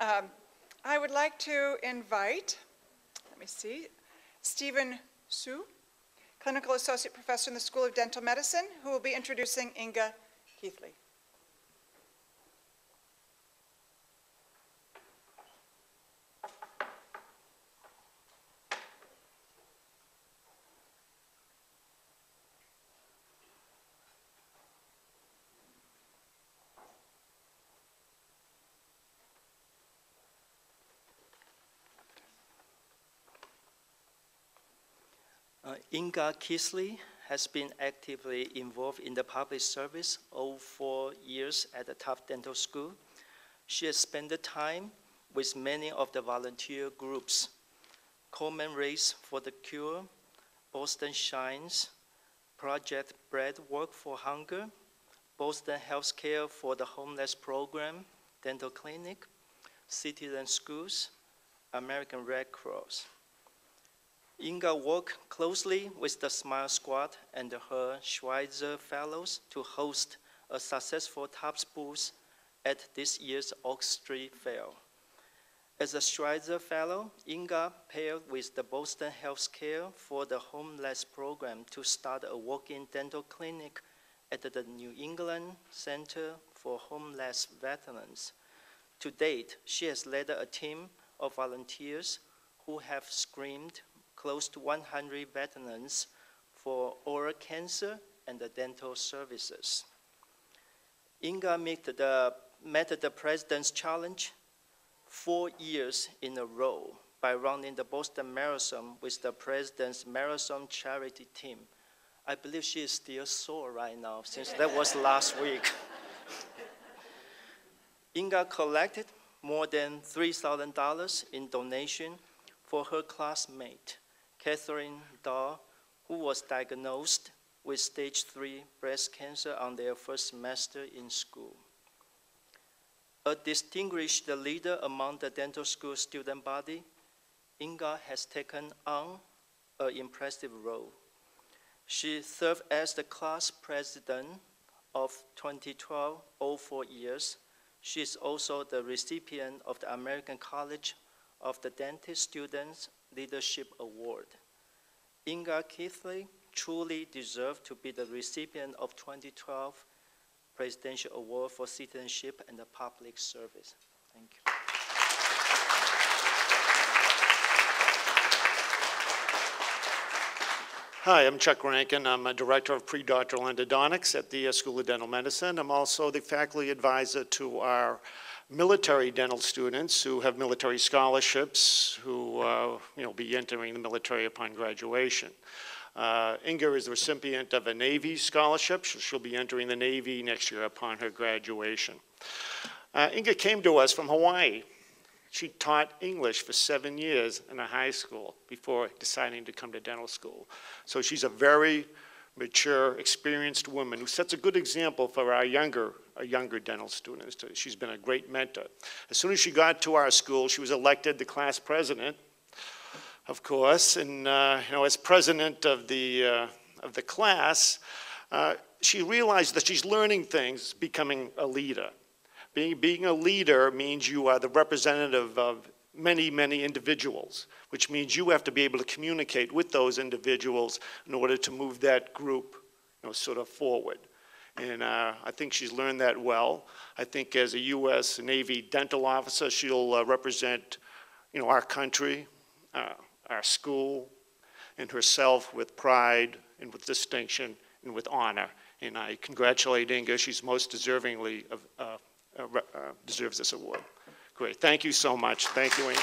Um, I would like to invite, let me see, Stephen Hsu, Clinical Associate Professor in the School of Dental Medicine, who will be introducing Inga Keithly. Uh, Inga Keithly has been actively involved in the public service over four years at the Tufts Dental School. She has spent time with many of the volunteer groups, Komen Race for the Cure, Boston Shines, Project Bread Work for Hunger, Boston Healthcare for the Homeless Program, Dental Clinic, Citizen Schools, American Red Cross. Inga worked closely with the Smile Squad and her Schweitzer Fellows to host a successful Tufts booth at this year's Oak Street Fair. As a Schweitzer Fellow, Inga paired with the Boston Healthcare for the Homeless program to start a walk-in dental clinic at the New England Center for Homeless Veterans. To date, she has led a team of volunteers who have screened close to 100 veterans for oral cancer and the dental services. Inga met the, met the president's challenge four years in a row by running the Boston Marathon with the president's marathon charity team. I believe she is still sore right now since that was last week. Inga collected more than $3,000 in donation for her classmate, Catherine Dahl, who was diagnosed with stage three breast cancer on their first semester in school. A distinguished leader among the dental school student body, Inga has taken on an impressive role. She served as the class president of 2012 all four years. She is also the recipient of the American College of the Dentist Students Leadership Award. Inga Keithly truly deserved to be the recipient of 2012 Presidential Award for Citizenship and the Public Service. Thank you. Hi, I'm Chuck Rankin. I'm a director of pre-doctoral endodontics at the School of Dental Medicine. I'm also the faculty advisor to our military dental students who have military scholarships who uh, you know, be entering the military upon graduation. Uh, Inga is the recipient of a Navy scholarship. She'll be entering the Navy next year upon her graduation. Uh, Inga came to us from Hawaii. She taught English for seven years in a high school before deciding to come to dental school. So she's a very mature, experienced woman who sets a good example for our younger, our younger dental students. She's been a great mentor. As soon as she got to our school, she was elected the class president, of course, and uh, you know, as president of the, uh, of the class, uh, she realized that she's learning things, becoming a leader. Being, being a leader means you are the representative of many, many individuals, which means you have to be able to communicate with those individuals in order to move that group you know, sort of forward. And uh, I think she's learned that well. I think as a U.S. Navy dental officer, she'll uh, represent you know, our country, uh, our school, and herself with pride and with distinction and with honor. And I congratulate Inga. She's most deservingly of, uh, uh, uh, deserves this award. Great. Thank you so much. Thank you, Inga.